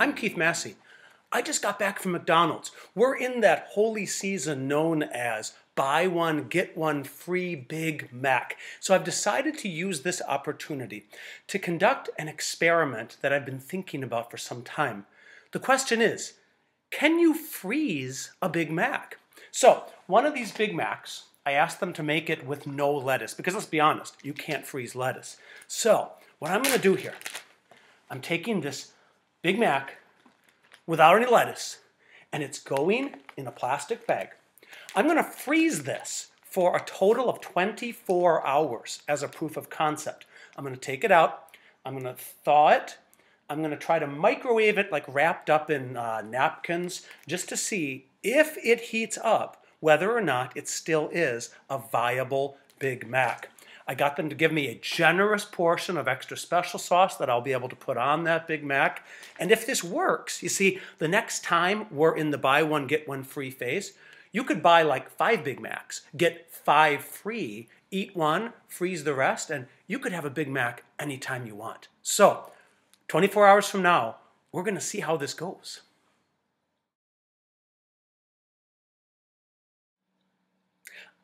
I'm Keith Massey. I just got back from McDonald's. We're in that holy season known as buy one, get one free Big Mac. So I've decided to use this opportunity to conduct an experiment that I've been thinking about for some time. The question is, can you freeze a Big Mac? So one of these Big Macs, I asked them to make it with no lettuce because let's be honest, you can't freeze lettuce. So what I'm gonna do here, I'm taking this Big Mac without any lettuce, and it's going in a plastic bag. I'm going to freeze this for a total of 24 hours as a proof of concept. I'm going to take it out, I'm going to thaw it, I'm going to try to microwave it like wrapped up in uh, napkins just to see if it heats up, whether or not it still is a viable Big Mac. I got them to give me a generous portion of extra special sauce that I'll be able to put on that Big Mac. And if this works, you see, the next time we're in the buy one, get one free phase, you could buy like five Big Macs, get five free, eat one, freeze the rest, and you could have a Big Mac anytime you want. So, 24 hours from now, we're going to see how this goes.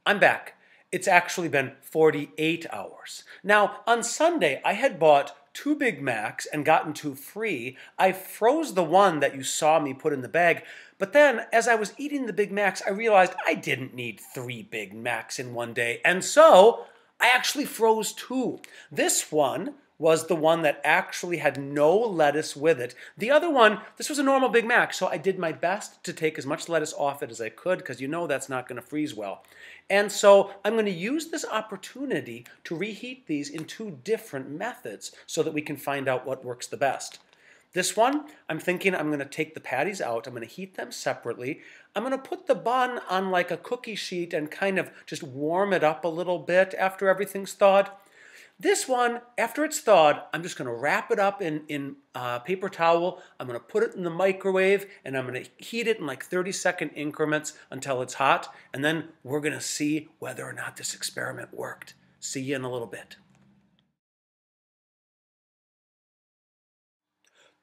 I'm back it's actually been 48 hours. Now, on Sunday, I had bought two Big Macs and gotten two free. I froze the one that you saw me put in the bag, but then as I was eating the Big Macs, I realized I didn't need three Big Macs in one day, and so I actually froze two. This one was the one that actually had no lettuce with it. The other one, this was a normal Big Mac, so I did my best to take as much lettuce off it as I could because you know that's not going to freeze well. And so I'm going to use this opportunity to reheat these in two different methods so that we can find out what works the best. This one, I'm thinking I'm going to take the patties out. I'm going to heat them separately. I'm going to put the bun on like a cookie sheet and kind of just warm it up a little bit after everything's thawed. This one, after it's thawed, I'm just going to wrap it up in, in uh, paper towel. I'm going to put it in the microwave and I'm going to heat it in like 30 second increments until it's hot. And then we're going to see whether or not this experiment worked. See you in a little bit.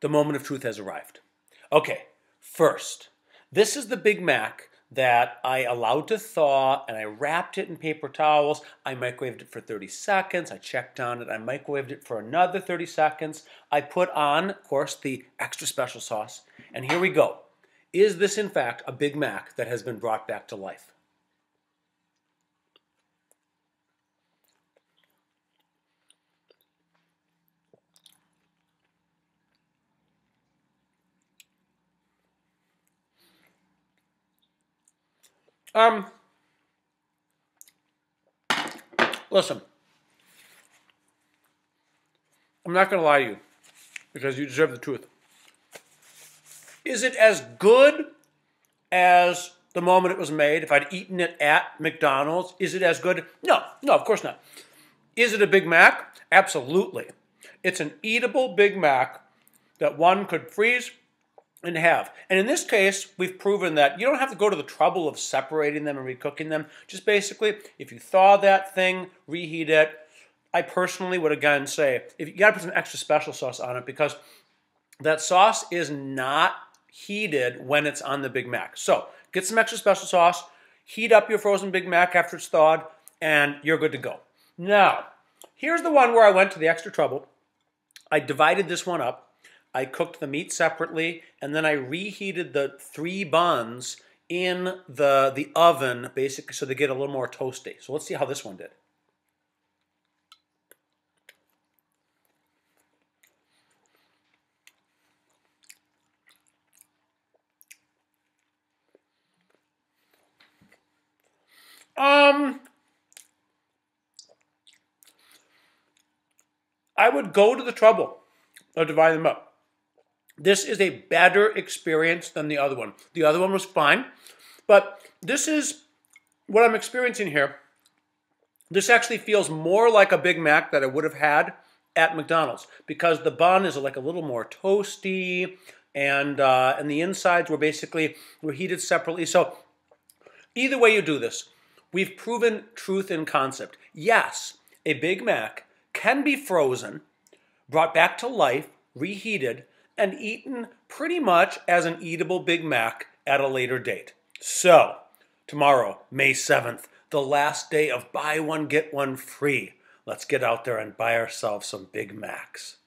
The moment of truth has arrived. Okay, first, this is the Big Mac that I allowed to thaw and I wrapped it in paper towels. I microwaved it for 30 seconds. I checked on it. I microwaved it for another 30 seconds. I put on, of course, the extra special sauce. And here we go. Is this, in fact, a Big Mac that has been brought back to life? Um, listen, I'm not going to lie to you because you deserve the truth. Is it as good as the moment it was made? If I'd eaten it at McDonald's, is it as good? No, no, of course not. Is it a Big Mac? Absolutely. It's an eatable Big Mac that one could freeze and have. And in this case, we've proven that you don't have to go to the trouble of separating them and recooking them. Just basically, if you thaw that thing, reheat it. I personally would again say, if you gotta put some extra special sauce on it because that sauce is not heated when it's on the Big Mac. So get some extra special sauce, heat up your frozen Big Mac after it's thawed, and you're good to go. Now, here's the one where I went to the extra trouble. I divided this one up I cooked the meat separately, and then I reheated the three buns in the, the oven, basically, so they get a little more toasty. So let's see how this one did. Um, I would go to the trouble of dividing them up. This is a better experience than the other one. The other one was fine, but this is what I'm experiencing here. This actually feels more like a Big Mac that I would have had at McDonald's because the bun is like a little more toasty and uh, and the insides were basically were heated separately. So either way you do this, we've proven truth in concept. Yes, a Big Mac can be frozen, brought back to life, reheated, and eaten pretty much as an eatable Big Mac at a later date. So, tomorrow, May 7th, the last day of buy one, get one free. Let's get out there and buy ourselves some Big Macs.